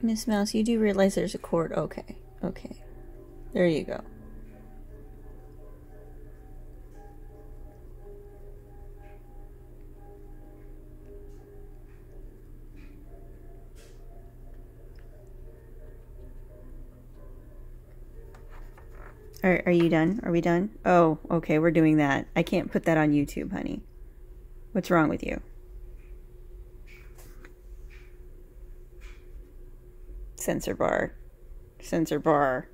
Miss Mouse, you do realize there's a cord. Okay. Okay. There you go. Are, are you done? Are we done? Oh, okay, we're doing that. I can't put that on YouTube, honey. What's wrong with you? Censor bar. Censor bar.